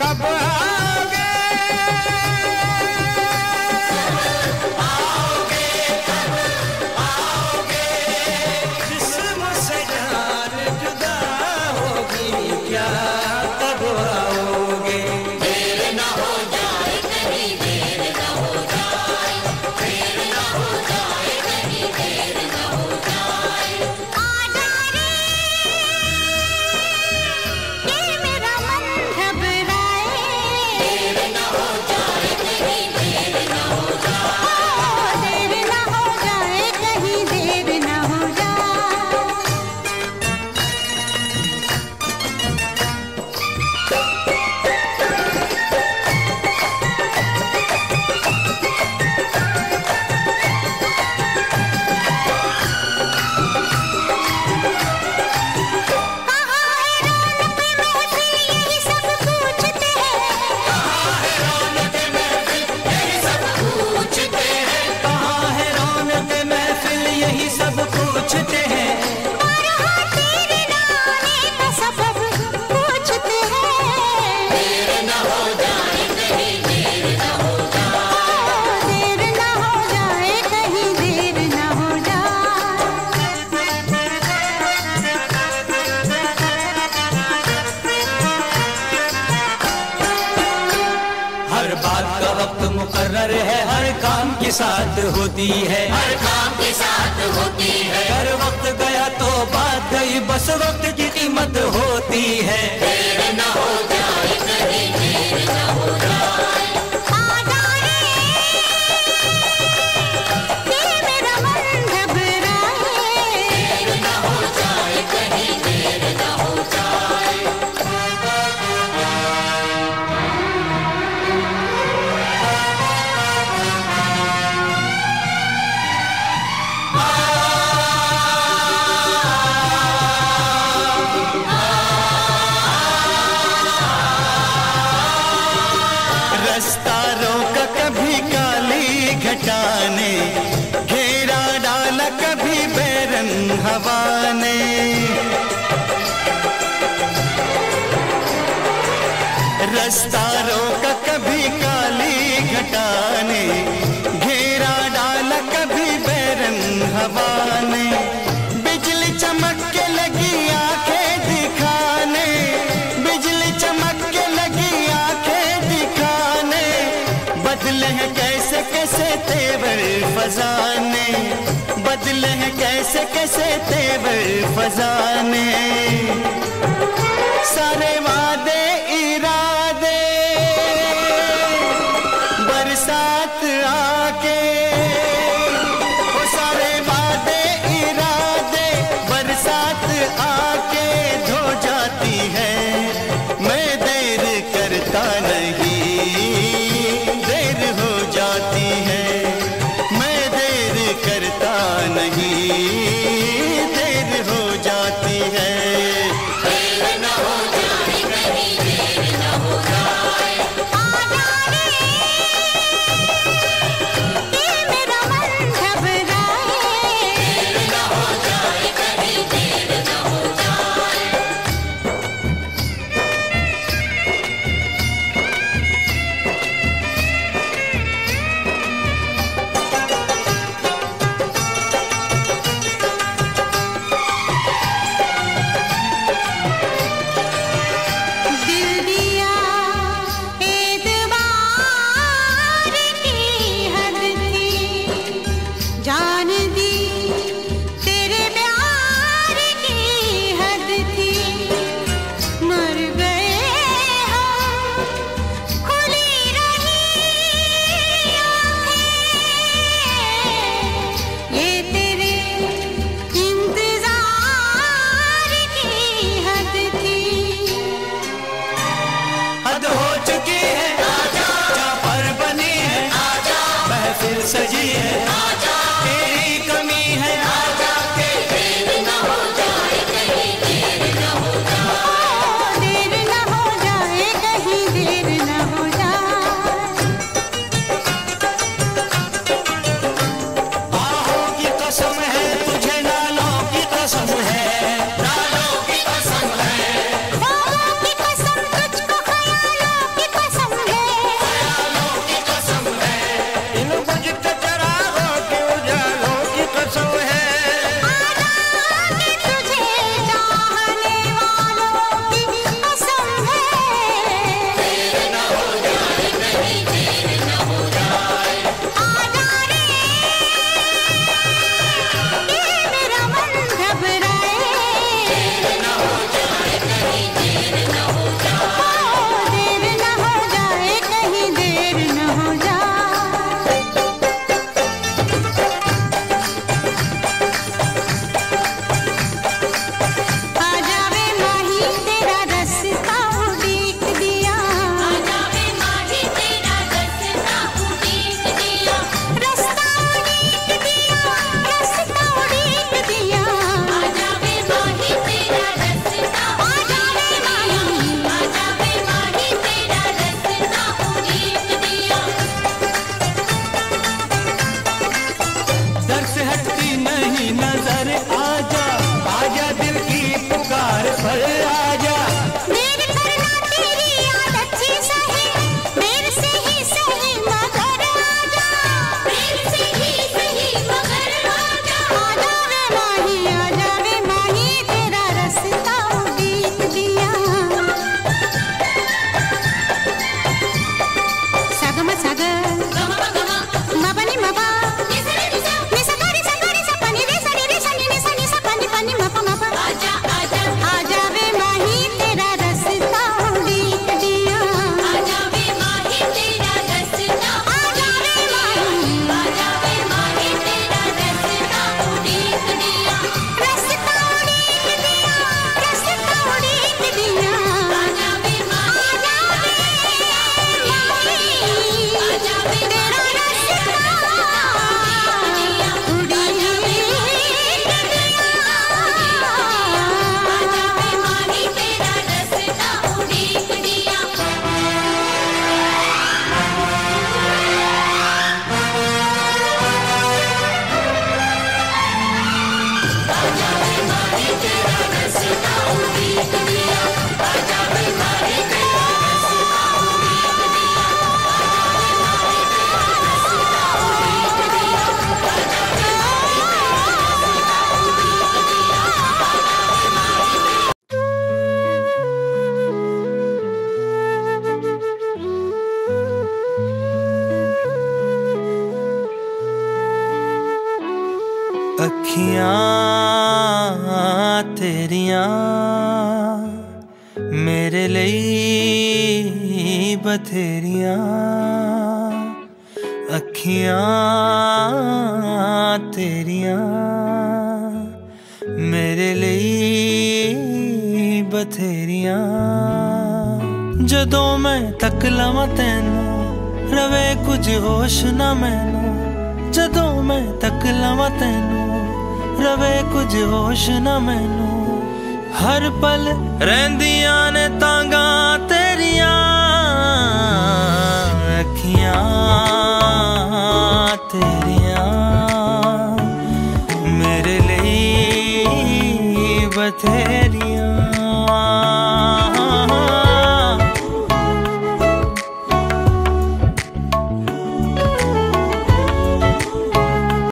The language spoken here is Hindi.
acabou. साथ होती है। हर काम के साथ होती है। हर वक्त गया तो बात गई बस वक्त की कीमत होती है। ठिकाने घेरा डाला कभी बैरन हवा ने रस्ता रोका कभी काली घटाने, घेरा डाला कभी बैरन हवा ने बिजली चमक के लगी आँखें दिखाने, बिजली चमक के लगी आँखें दिखाने। बदले हैं तेवर फजाने। बदले हैं कैसे कैसे तेवर फजाने। सारे वादे इरादे। बरसात सजी है। ਅੱਖੀਆਂ ਤੇਰੀਆਂ ਮੇਰੇ ਲਈ ਬਥੇਰੀਆਂ ਅੱਖੀਆਂ ਤੇਰੀਆਂ ਮੇਰੇ ਲਈ ਬਥੇਰੀਆਂ ਜਦੋਂ ਮੈਂ ਤੱਕ ਲਵਾਂ ਤੈਨੂੰ ਰਵੇ ਕੁਝ ਹੋਸ਼ ਨਾ ਮੈਨੂੰ ਜਦੋਂ ਮੈਂ ਤੱਕ ਲਵਾਂ ਤੈਨੂੰ ਰਵੇ ਕੁਝ ਹੋਸ਼ ਨਾ ਮੈਨੂੰ। ਹਰ ਪਲ ਰਹਿੰਦੀਆਂ ਨੇ ਤਾਂਗਾ ਤੇਰੀਆਂ ਅੱਖੀਆਂ ਤੇਰੀਆਂ।